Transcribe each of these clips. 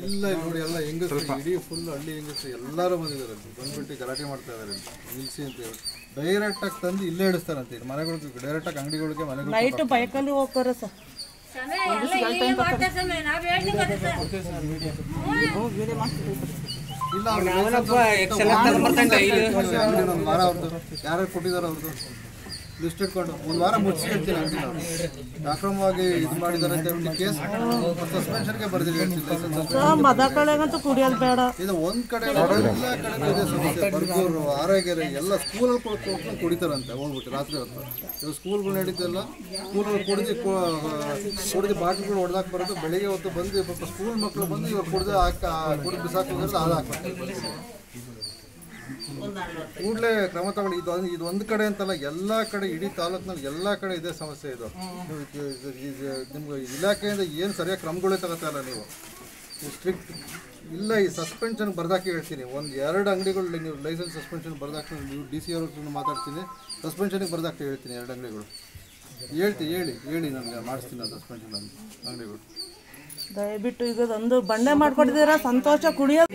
ಇಲ್ಲ ನೋಡಿ ಎಲ್ಲ ಹೆಂಗಸರು ಇಡೀ ಫುಲ್ ಹಳ್ಳಿ ಹೆಂಗಸರು ಎಲ್ಲರೂ ಬಂದಿದ್ದಾರೆ. ಬಂದ್ಬಿಟ್ಟು ಗಲಾಟೆ ಮಾಡ್ತಾ ಇದ್ದಾರೆ ಇಲ್ಲಿ. ನಿಲ್ಸಿ ಅಂತ ಹೇಳಿ. ಡೈರೆಕ್ಟ್ ಆಗಿ ತಂದು ಇಲ್ಲೇ ಇಡಿಸ್ತಾರಂತೆ ಇಲ್ಲಿ ಮನೆಗಳಿಗೆ ಡೈರೆಕ್ಟ್ ಆಗಿ ಅಂಗಡಿಗಳಿಗೆ ಮನೆ ನೈಟ್ ಬೈಕಲ್ಲಿ ಹೋಗ್ತಾರೆ ಸರ್. ಇಲ್ಲ. ಯಾರು ಕೊಟ್ಟಿದ್ದಾರೆ ಅವ್ರದ್ದು? ಲಿಸ್ಟ್ ಇಟ್ಕೊಂಡು ಒಂದು ವಾರ ಮುಚ್ಚಿಸ್ಕೊಳ್ತೀನಿ ಅಂತ ಅಕ್ರಮವಾಗಿ ಇದು ಮಾಡಿದ್ದಾರೆ ಅಂತ ಹೇಳಿ ಕೇಸ್ ಸಸ್ಪೆನ್ಷನ್ಗೆ ಬರ್ದಿಲ್ಲ ಮದ ಕಡೆಗಂತೂ ಕುಡಿಯೋದು ಬೇಡ. ಇದು ಒಂದ್ ಕಡೆ ಎಲ್ಲ ಕಡೆ ಇದೆ ಸಮಸ್ಯೆ. ಬರ್ಗೂರು ಆರೋಗ್ಯರು ಎಲ್ಲ ಸ್ಕೂಲಲ್ಲಿ ಕೊಡ್ಕೊಂಡು ಕುಡಿತಾರಂತೆ ಹೋಗ್ಬಿಟ್ಟು ರಾತ್ರಿ ಹೊತ್ತು. ಇವಾಗ ಸ್ಕೂಲ್ಗಳು ನಡೀತಿಲ್ಲ ಸ್ಕೂಲಲ್ಲಿ ಕುಡಿದು ಕುಡಿದು ಬಾಟ್ಲ್ಗಳು ಹೊಡೆದಾಕ್ ಬರೋದು ಬೆಳಿಗ್ಗೆ ಹೊತ್ತು ಬಂದು ಸ್ಕೂಲ್ ಮಕ್ಕಳು ಬಂದು ಇವಾಗ ಕುಡಿದು ಹಾಕಿ ಕುಡಿದು ಬಿಸಾಕ್ ಅದು ಹಾಕ್ಬೇಕು ಕೂಡಲೇ ಕ್ರಮ ತಗೊಳ್ಳಿ ಇದು ಇದು ಒಂದು ಕಡೆ ಅಂತಲ್ಲ ಎಲ್ಲ ಕಡೆ ಇಡೀ ತಾಲೂಕಿನಲ್ಲಿ ಎಲ್ಲ ಕಡೆ ಇದೇ ಸಮಸ್ಯೆ ಇದು. ನಿಮ್ಗೆ ಇಲಾಖೆಯಿಂದ ಏನು ಸರಿಯಾಗಿ ಕ್ರಮಗಳೇ ತಗೋತಾ ಇಲ್ಲ ನೀವು. ಸ್ಟ್ರಿಕ್ಟ್ ಇಲ್ಲ ಈ ಸಸ್ಪೆನ್ಷನ್ ಬರ್ದಾಕಿ ಹೇಳ್ತೀನಿ. ಒಂದು ಎರಡು ಅಂಗಡಿಗಳು ನೀವು ಲೈಸೆನ್ಸ್ ಸಸ್ಪೆನ್ಷನ್ ಬರ್ದಾಕಿ ನೀವು ಡಿ ಸಿ ಅವ್ರ ಮಾತಾಡ್ತೀನಿ. ಸಸ್ಪೆನ್ಷನಿಗೆ ಬರ್ದಾಕಿ ಹೇಳ್ತೀನಿ ಎರಡು ಅಂಗಡಿಗಳು. ಹೇಳ್ತಿ ಹೇಳಿ ಹೇಳಿ ನನಗೆ ಮಾಡಿಸ್ತೀನಿ ಸಸ್ಪೆನ್ಷನ್ ಅಂಗಡಿಗಳು. ದಯವಿಟ್ಟು ಈಗ ಒಂದು ಬಂಡೆ ಮಾಡ್ಕೊಟ್ಟಿದ್ದೀರಾ ಸಂತೋಷ ಕುಡಿಯೋದು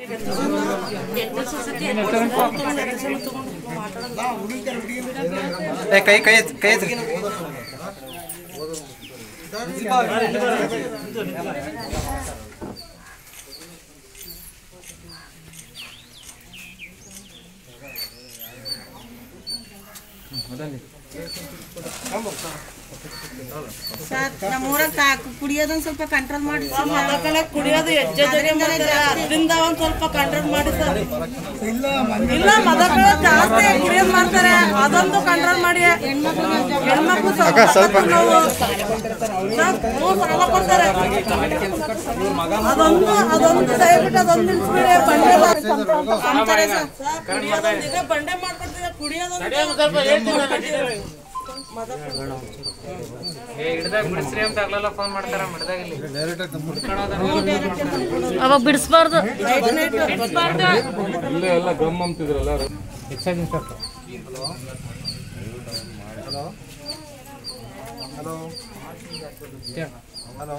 ಕೈ ಕೈ ಕೈ ಎತ್ತಿ. ಸರ್ ನಮ್ಮೂರಾಗ ತಾ- ಕುಡಿಯೋದೊಂದ್ ಸ್ವಲ್ಪ ಕಂಟ್ರೋಲ್ ಮಾಡಿ ಕುಡಿಯೋದು ಅದರಿಂದ ಒಂದ್ ಸ್ವಲ್ಪ ಕಂಟ್ರೋಲ್ ಮಾಡಿ ಸರ್. ಇಲ್ಲ ಮದಕಳ ಜಾಸ್ತಿ ಕುಡಿಯೋದು ಮಾಡ್ತಾರೆ. ಅದೊಂದು ಕಂಟ್ರೋಲ್ ಮಾಡಿ. ಹೆಣ್ಮಕ್ಳು ಸ್ವಲ್ಪ ಸ್ವಲ್ಪ ನೋವು ಸರ್, ಮೂರ್ ಸಾಲ ಕೊಡ್ತಾರೆ. ಅದೊಂದು ಅದೊಂದು ದಯವಿಟ್ಟು ಅದೊಂದು ನಿಲ್ಸ್ಬಿಡಿ. ಬಂಡೆ ಮಾಡ್ಕೊಡ್ತೀವಿ ಕುಡಿಯೋದೊಂದು ಇದೆ ಬಿಡಿಸ್ಬಾರ್ದು. ಮಾಡ್ಕೊಡ್ತೀವಿ ಕುಡಿಯೋದೊಂದು ಡೈರೆಕ್ಟಾಗಿ ತಂದ್ಬಿಟ್ಟು ಅವಾಗ ಬಿಡಿಸ್ಬಾರ್ದು ಹಲೋ. Hello hello